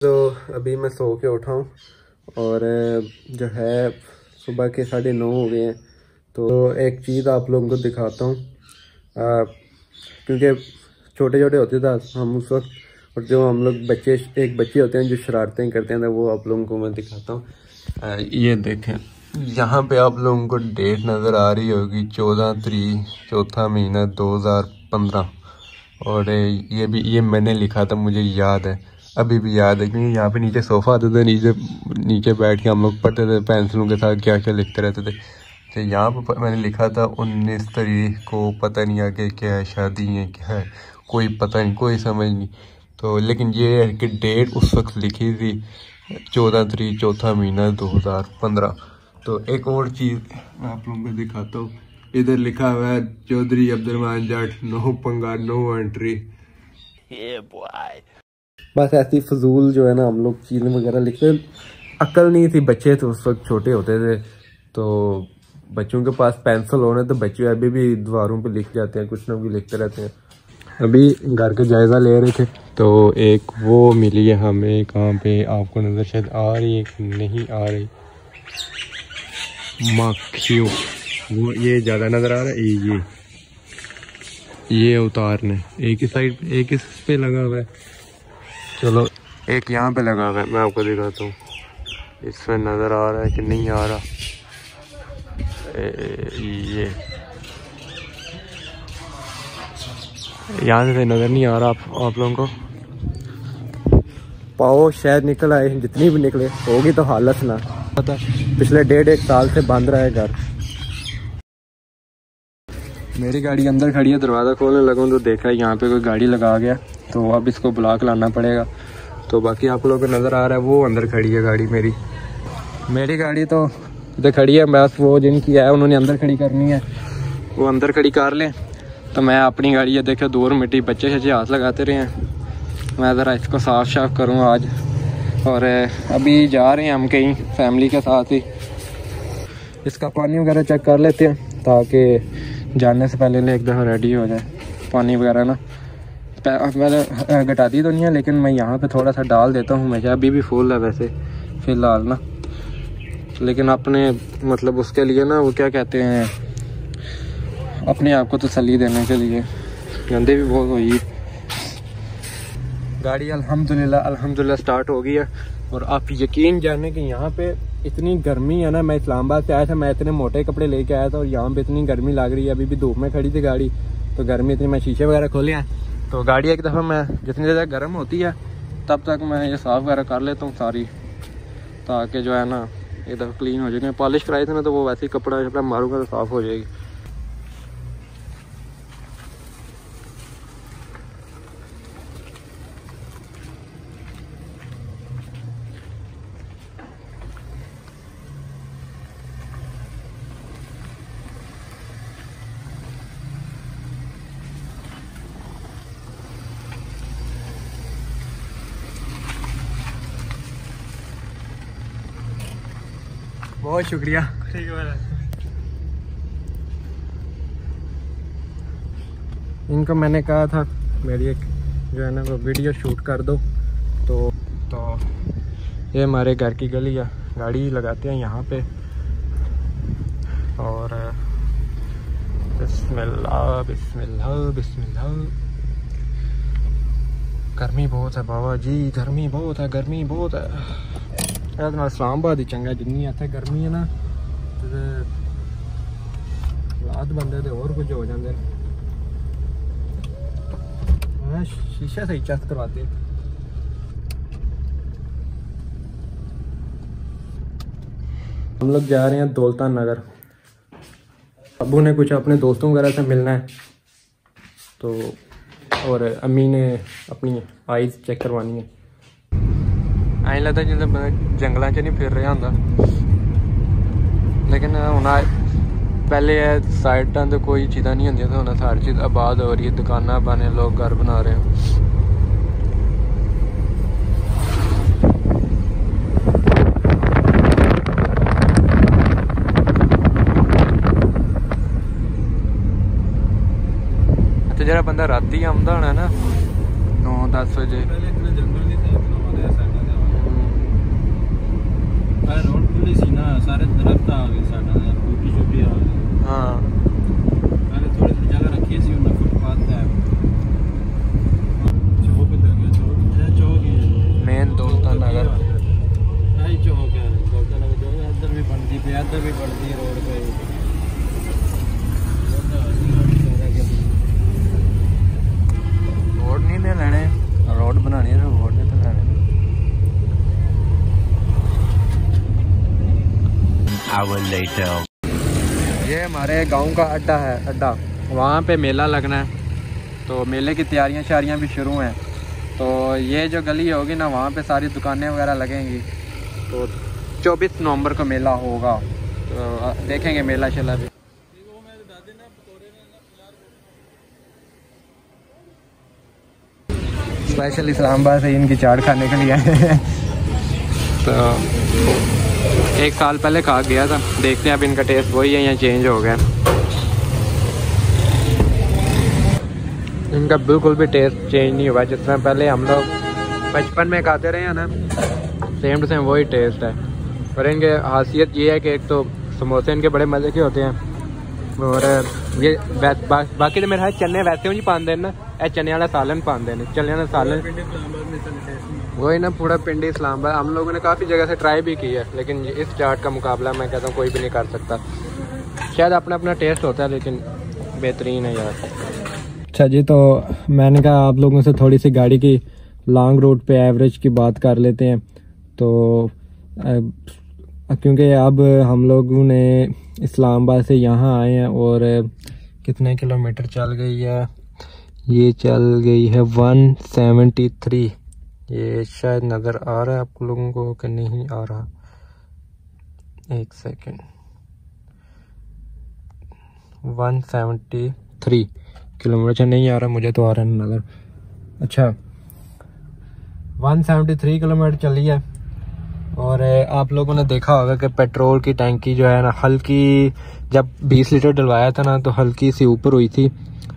तो अभी मैं सो के उठा हूँ और जो है, सुबह के साढ़े नौ हो गए हैं। तो एक चीज़ आप लोगों को दिखाता हूँ। क्योंकि छोटे छोटे होते थे हम उस वक्त, और जो हम लोग बच्चे, एक बच्चे होते हैं जो शरारतें करते हैं वो आप लोगों को मैं दिखाता हूँ। ये देखें, यहाँ पे आप लोगों को डेट नज़र आ रही होगी, चौदह तरीक चौथा महीना दो हज़ार पंद्रह। और ये भी, ये मैंने लिखा था, मुझे याद है। अभी भी याद है क्योंकि यहाँ पे नीचे सोफ़ा आते थे नीचे नीचे बैठ के हम लोग पढ़ते थे, पेंसिलों के साथ क्या क्या लिखते रहते थे। तो यहाँ पर मैंने लिखा था उन्नीस तारीख को पता नहीं आगे क्या है, शादी है, क्या है, कोई पता नहीं, कोई समझ नहीं। तो लेकिन ये है कि डेट उस वक्त लिखी थी, चौदह तारीख, चौथा महीना दो हज़ार पंद्रह। तो एक और चीज़ मैं आप लोगों को दिखाता हूँ। इधर लिखा हुआ है, चौधरी अब्दुलरमान जट, नो पंगा, नो एंट्री। बस ऐसी फजूल जो है ना, हम लोग चीज़ें वगैरह लिखते अक्ल नहीं थी, बच्चे थे उस वक्त छोटे होते थे तो बच्चों के पास पेंसिल होने तो बच्चे अभी भी दीवारों पे लिख जाते हैं, कुछ ना कुछ लिखते रहते हैं। अभी घर का जायज़ा ले रहे थे। तो एक वो मिली है हमें, कहाँ पे आपको नज़र, शायद आ रही है नहीं आ रही? मक्खियों वो ये ज़्यादा नज़र आ रहा है, ये ये। उतारने, एक ही साइड एक ही पे लगा हुआ है। चलो। एक यहाँ पे लगा हुआ है मैं आपको दिखाता हूँ। इसमें नज़र आ रहा है कि नहीं आ रहा। ए, ये। यहाँ से नज़र नहीं आ रहा आप, आप लोगों को? पाओ शायद निकल आए जितनी भी निकले होगी तो हालत ना। पता। पिछले डेढ़ एक साल से बंद रहा है घर। मेरी गाड़ी अंदर खड़ी है, दरवाज़ा खोलने लगा तो देखा यहाँ पे कोई गाड़ी लगा गया तो अब इसको ब्लॉक लाना पड़ेगा। तो बाकी आप लोगों को नज़र आ रहा है, वो अंदर खड़ी है गाड़ी मेरी। मेरी गाड़ी तो इधर खड़ी है, बस वो जिनकी है, उन्होंने अंदर खड़ी करनी है। वो अंदर खड़ी कर लें तो मैं अपनी गाड़ी है, देखे, दूर मिट्टी, बच्चे शच्चे हाथ लगाते रहे हैं। मैं ज़रा इसको साफ़ साफ़ करूँ आज। और अभी जा रहे हैं हम कहीं फैमिली के साथ ही। इसका पानी वगैरह चेक कर लेते हैं, ताकि जाने से पहले ले एक दफ़ा रेडी हो जाए। पानी वगैरह ना। मैंने घटा दी तो नहीं है, लेकिन मैं यहाँ पे थोड़ा सा डाल देता हूँ मैं अभी भी फूल है वैसे, फ़िलहाल ना। लेकिन अपने मतलब उसके लिए ना, वो क्या कहते हैं, अपने आप को तसली देने के लिए। गंदे भी बहुत हुई गाड़ी, अल्हम्दुलिल्लाह अल्हम्दुलिल्लाह स्टार्ट हो गई है। और आप यकीन जाने कि यहाँ पे इतनी गर्मी है ना, मैं इस्लामाबाद से आया था, मैं इतने मोटे कपड़े लेके आया था और यहाँ पे इतनी गर्मी लग रही है, अभी भी धूप में खड़ी थी गाड़ी तो गर्मी इतनी, मैं शीशे वगैरह खोले हैं। तो गाड़ी एक दफ़ा मैं, जितनी ज़्यादा गर्म होती है, तब तक मैं ये साफ़ वगैरह कर लेता हूँ सारी, ताकि जो है ना एक दफ़ा क्लीन हो जाएगी पॉलिश कराई थी ना तो वो वैसे ही कपड़ा शपड़ा मारूँगा तो साफ़ हो जाएगी। बहुत शुक्रिया। इनको मैंने कहा था मेरी एक जो है ना वो वीडियो शूट कर दो। तो तो ये हमारे घर की गली है। गाड़ी लगाते हैं यहाँ पे। और बिस्मिल्लाह बिस्मिल्लाह बिस्मिल्लाह। गर्मी बहुत है बाबा जी गर्मी बहुत है गर्मी बहुत है। ਇਹਦੇ ਨਾਲ ਇਸਲਾਮਾਬਾਦ ਹੀ ਚੰਗਾ ਜਿੰਨੀ ਇੱਥੇ ਗਰਮੀ ਹੈ ਨਾ ਤੇ ਹਾਲਾਤ ਬੰਦੇ ਦੇ ਹੋਰ ਕੁਝ ਹੋ ਜਾਂਦੇ ਨੇ मैं शीशा सही चेक करवाते हम लोग जा रहे हैं दौलतान नगर अबू ने कुछ अपने दोस्तों वगैरह से मिलना है तो और अम्मी ने अपनी आईज चेक करवानी है ਐਂ ਲੱਗਦਾ ਜਿਵੇਂ ਬੰਦਾ ਜੰਗਲਾਂ 'ਚ ਨਹੀਂ ਫਿਰ ਰਿਹਾ ਹੁੰਦਾ ਲੇਕਿਨ ਹੁਣ ਪਹਿਲੇ ਇਹ ਸਾਈਟਾਂ ਤੇ ਕੋਈ ਚੀਜ਼ਾਂ ਨਹੀਂ ਹੁੰਦੀਆਂ ਤਾਂ ਹੁਣ ਸਾਰੀ ਚੀਜ਼ ਆਬਾਦ ਹੋ ਰਹੀ ਹੈ ਦੁਕਾਨਾਂ ਬਣੇ ਲੋਕ ਘਰ ਬਣਾ ਰਹੇ ਹੋ ਤੇ ਜਿਹੜਾ ਬੰਦਾ ਰਾਤੀ ਆਉਂਦਾ ਹੋਣਾ ਨਾ 9 10 ਵਜੇ ਆ ਰੋਡ ਖੁੱਲੀ ਸੀ ਨਾ ਸਾਰੇ ਦਰਖਤ ਆ ਗਏ ਸਾਡਾ ਟੂਟੀ ਛੋਟੀ ਆ ਗਈ ਹਾਂ ਪਹਿਲੇ ਥੋੜੀ ਥੋੜੀ ਜਗ੍ਹਾ ਰੱਖੀ ਸੀ ਉਹਨਾਂ ਫੁੱਟਪਾਥ ਤੇ ਚੌਕ ਤੇ ਗਿਆ ਚੌਕ ਇਹ ਚੌਕ ਹੀ ਮੇਨ ਦੌਲਤਾ ਨਗਰ ਇਹ ਚੌਕ ਹੈ ਦੌਲਤਾ ਨਗਰ ਜੋ ਇੱਧਰ ਵੀ ਬਣਦੀ ਪਿਆ ਇੱਧਰ ਵੀ ਬਣਦੀ ਰੋਡ ਤੇ hour later. ये हमारे गाँव का अड्डा है अड्डा। वहाँ पे मेला लगना है। तो मेले की तैयारियाँ शारियाँ भी शुरू हैं। तो ये जो गली होगी ना वहाँ पे सारी दुकानें वगैरह लगेंगी। तो 24 नवंबर को मेला होगा। तो देखेंगे मेला शेला भी। स्पेशल इस्लामाबाद से इनकी चाट खाने के लिए तो एक साल पहले खा गया था। देखते हैं अब इनका टेस्ट वही है या चेंज हो गया। इनका बिल्कुल भी टेस्ट चेंज नहीं हुआ। जिस तरह पहले हम लोग बचपन में खाते रहे हैं ना सेम टू सेम वही टेस्ट है। और इनके खासियत ये है कि एक तो समोसे इनके बड़े मज़े के होते हैं। और ये बा, बाकी तो मेरे हाथ चने वैसे पाते हैं ना ਇਹ चने वाला सालन पाते हैं चने वाला सालन वही ना पूरा पिंडी इस्लामाबाद। हम लोगों ने काफ़ी जगह से ट्राई भी की है लेकिन इस चाट का मुकाबला मैं कहता हूँ कोई भी नहीं कर सकता। शायद अपना अपना टेस्ट होता है लेकिन बेहतरीन है यार। अच्छा जी तो मैंने कहा आप लोगों से थोड़ी सी गाड़ी की लॉन्ग रूट पे एवरेज की बात कर लेते हैं। तो क्योंकि अब हम लोगों ने इस्लामाबाद से यहाँ आए हैं और कितने किलोमीटर चल गई है? ये चल गई है वन सेवेंटी थ्री। ये शायद नज़र आ रहा है आप लोगों को कि नहीं आ रहा? एक second. One seventy three kilometre. अच्छा नहीं आ रहा, मुझे तो आ रहा है नज़र। अच्छा वन सेवेंटी थ्री किलोमीटर चली है। और आप लोगों ने देखा होगा कि पेट्रोल की टैंकी जो है ना, हल्की जब 20 लीटर डलवाया था ना तो हल्की सी ऊपर हुई थी।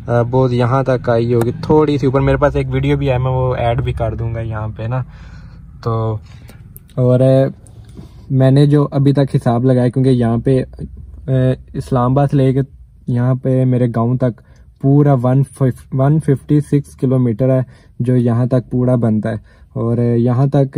बहुत यहाँ तक आई होगी, थोड़ी सी ऊपर। मेरे पास एक वीडियो भी है, मैं वो ऐड भी कर दूँगा यहाँ पे ना। तो और मैंने जो अभी तक हिसाब लगाया, क्योंकि यहाँ पे इस्लामाबाद से लेके यहाँ पे मेरे गाँव तक पूरा one one fifty six kilometre है, जो यहाँ तक पूरा बनता है। और, यहाँ तक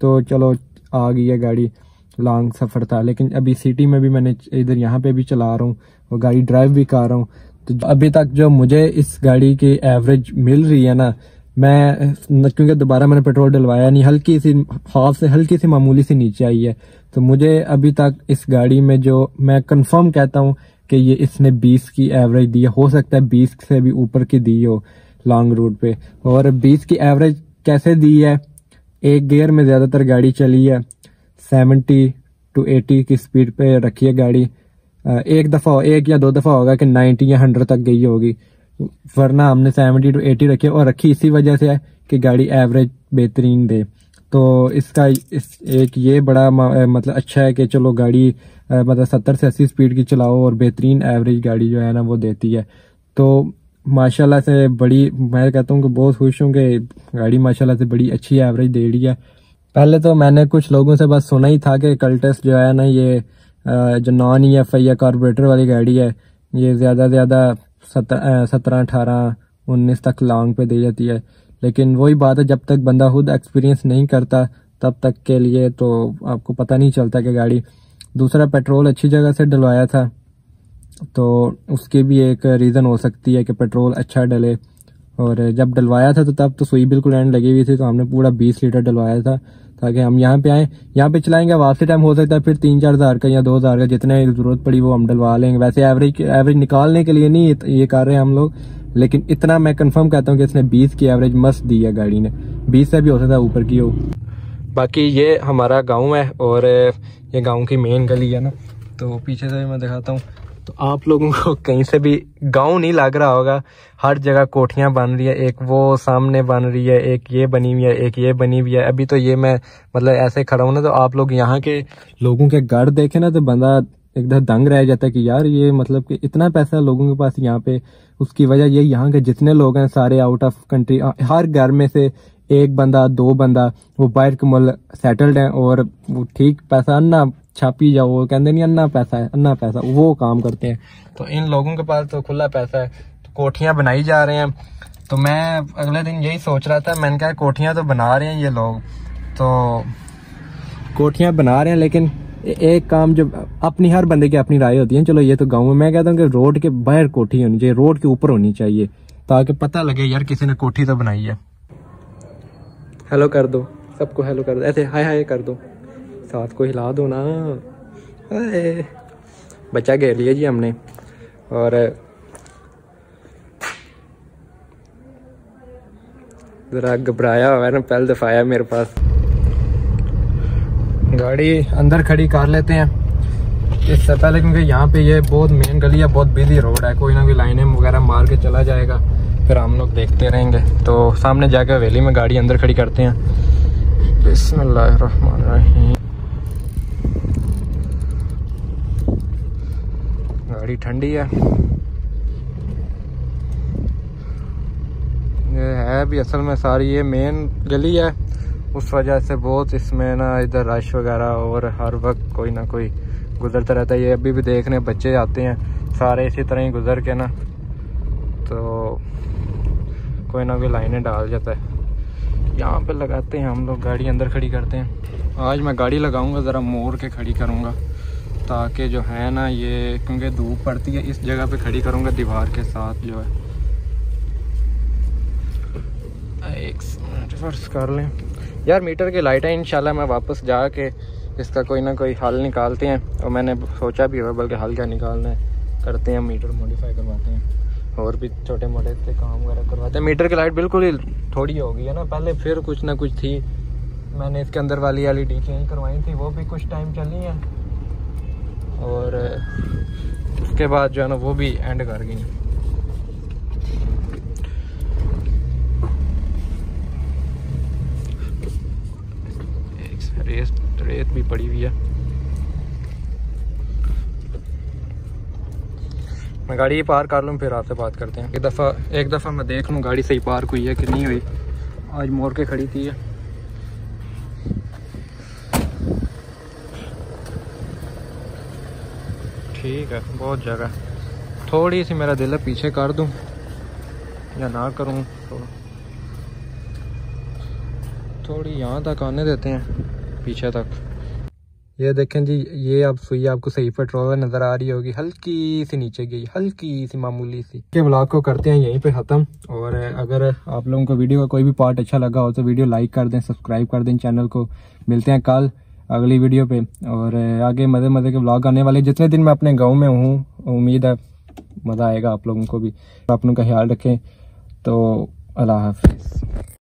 तो चलो आ गई है गाड़ी लॉन्ग सफ़र था। लेकिन अभी सिटी में भी मैंने इधर यहाँ पे भी चला रहा हूँ और गाड़ी ड्राइव भी कर रहा हूँ। तो अभी तक जो मुझे इस गाड़ी की एवरेज मिल रही है ना, मैं क्योंकि दोबारा मैंने पेट्रोल डलवाया नहीं, हल्की सी हाफ़ से हल्की सी मामूली सी नीचे आई है। तो मुझे अभी तक इस गाड़ी में जो, मैं कंफर्म कहता हूँ कि ये इसने 20 की एवरेज दी है। हो सकता है 20 से भी ऊपर की दी हो लॉन्ग रूट पे। और 20 की एवरेज कैसे दी है? एक गियर में ज़्यादातर गाड़ी चली है 70 टू एटी की स्पीड पे रखी है गाड़ी। एक दफ़ा, एक या दो दफ़ा होगा कि 90 या 100 तक गई होगी। वरना हमने 70 टू एटी रखी और रखी इसी वजह से है कि गाड़ी एवरेज बेहतरीन दे। तो इसका, इस, एक ये बड़ा मतलब अच्छा है कि चलो गाड़ी मतलब सत्तर से अस्सी स्पीड की चलाओ और बेहतरीन एवरेज गाड़ी जो है ना वो देती है। तो माशाल्लाह से बड़ी, मैं कहता हूँ कि बहुत खुश हूँ कि गाड़ी माशाल्लाह से बड़ी अच्छी एवरेज दे रही है। पहले तो मैंने कुछ लोगों से बस सुना ही था कि कल्टस जो है ना ये जो नॉन ई एफ़ आई या वाली गाड़ी है। ये ज़्यादा से ज़्यादा सत्रह, अठारह, उन्नीस तक लॉन्ग पे दी जाती है। लेकिन वही बात है, जब तक बंदा खुद एक्सपीरियंस नहीं करता, तब तक के लिए तो आपको पता नहीं चलता कि गाड़ी, दूसरा पेट्रोल अच्छी जगह से डलवाया था। तो उसकी भी एक रीज़न हो सकती है कि पेट्रोल अच्छा डले। और जब डलवाया था तो तब तो सुई बिल्कुल एंड लगी हुई थी तो हमने पूरा बीस लीटर डलवाया था, ताकि हम यहाँ पे आए। यहाँ पे चलाएँगे वापसी टाइम हो सकता है फिर तीन चार हज़ार का या दो हज़ार का जितने ज़रूरत पड़ी वो हम डलवा लेंगे। वैसे एवरेज एवरेज निकालने के लिए नहीं, ये कर रहे हैं हम लोग, लेकिन इतना मैं कंफर्म कहता हूँ कि इसने बीस की एवरेज मस्त दी है गाड़ी ने। बीस से भी हो सकता है ऊपर की हो। बाकी ये हमारा गाँव है और ये गाँव की मेन गली है ना तो पीछे से मैं दिखाता हूँ। तो आप लोगों को कहीं से भी गाँव नहीं लग रहा होगा। हर जगह कोठियाँ बन रही है, एक वो सामने बन रही है, एक ये बनी हुई है, एक ये बनी हुई है। अभी तो ये मैं मतलब ऐसे खड़ा हूँ ना तो आप लोग यहाँ के लोगों के घर देखे ना तो बंदा एकदम दंग रह जाता है कि यार ये मतलब कि इतना पैसा लोगों के पास यहाँ पे, उसकी वजह ये यहाँ के जितने लोग हैं सारे आउट ऑफ़ कंट्री हर घर में से एक बंदा, दो बंदा, वो बाहर के मुल्क सेटल्ड है और वो ठीक पैसा ना छापी जाओ वो कहते नहीं अन्ना पैसा है अन्ना पैसा वो काम करते हैं। तो इन लोगों के पास तो खुला पैसा है। तो कोठियाँ बनाई जा रहे हैं। तो मैं अगले दिन यही सोच रहा था मैंने कहा कोठियाँ तो बना रहे हैं ये लोग। तो कोठियाँ बना रहे हैं लेकिन एक काम जो अपनी हर बंदे की अपनी राय होती है। चलो ये तो गाँव में मैं कहता हूँ कि रोड के बाहर कोठी होनी चाहिए रोड के ऊपर होनी चाहिए ताकि पता लगे यार किसी ने कोठी तो बनाई है। हेलो कर दो। सबको हेलो कर दो। ऐसे हाय हाय कर दो। साथ को हिला दो ना। बच्चा घेर लिया जी हमने। और, ज़रा घबराया हुआ है ना, पहले दफ़ा आया मेरे पास। गाड़ी अंदर खड़ी कर लेते हैं। इससे पहले क्योंकि यहाँ पे ये बहुत मेन गली है, बहुत बिज़ी रोड है। कोई ना कोई लाइनें वगैरह मार के चला जाएगा। फिर हम लोग देखते रहेंगे। तो सामने जाकर हवेली में गाड़ी अंदर खड़ी करते हैं। बिस्मिल्लाहिर्रहमानिर्रहीम। गाड़ी ठंडी है। ये है भी असल में सारी, ये मेन गली है। उस वजह से बहुत इसमें ना इधर रश वगैरह और हर वक्त कोई ना कोई गुजरता रहता है। ये अभी भी देख रहे बच्चे आते हैं, सारे इसी तरह ही गुजर के ना। तो कोई ना कोई लाइनें डाल जाता है। यहाँ पे लगाते हैं हम लोग, गाड़ी अंदर खड़ी करते हैं। आज मैं गाड़ी लगाऊँगा, ज़रा मोड़ के खड़ी करूँगा। ताकि जो है ना ये, क्योंकि धूप पड़ती है, इस जगह पे खड़ी करूँगा दीवार के साथ जो है। एक कर लें। यार, मीटर की लाइटें, इंशाल्लाह मैं वापस जाके इसका कोई ना कोई हल निकालते हैं। और मैंने सोचा भी हुआ बल्कि हल क्या निकालना है। करते हैं, मीटर मॉडिफाई करवाते हैं। और भी छोटे मोटे से काम वगैरह करवाते हैं। मीटर की लाइट बिल्कुल ही थोड़ी हो गई है ना। पहले फिर कुछ ना कुछ थी। मैंने इसके अंदर वाली एलईडी चेंज करवाई थी, वो भी कुछ टाइम चली है। और उसके बाद जो है ना वो भी एंड कर गई। रेत रेत भी पड़ी हुई है। मैं गाड़ी ही पार कर लूँ, फिर आपसे बात करते हैं। एक दफ़ा एक दफ़ा मैं देख लूँ गाड़ी सही पार्क हुई है कि नहीं हुई। आज मोड़ के खड़ी थी है ठीक है, बहुत जगह थोड़ी सी मेरा दिल है, पीछे कर दूँ या ना करूँ तो थोड़ी यहाँ तक आने देते हैं, पीछे तक। ये देखें जी, ये अब सुई आपको सही पेट्रोल नज़र आ रही होगी, हल्की सी नीचे गई, हल्की सी मामूली सी। के ब्लॉग को करते हैं, यहीं पे ख़त्म। और अगर आप लोगों को वीडियो का कोई भी पार्ट अच्छा लगा हो तो वीडियो लाइक कर दें सब्सक्राइब कर दें चैनल को। मिलते हैं कल। अगली वीडियो पे। और आगे मज़े मज़े के ब्लॉग आने वाले जितने दिन मैं अपने गाँव में हूँ, उम्मीद है मज़ा आएगा आप लोगों को भी। आप लोगों का ख्याल रखें। तो अल्लाह हाफिज़।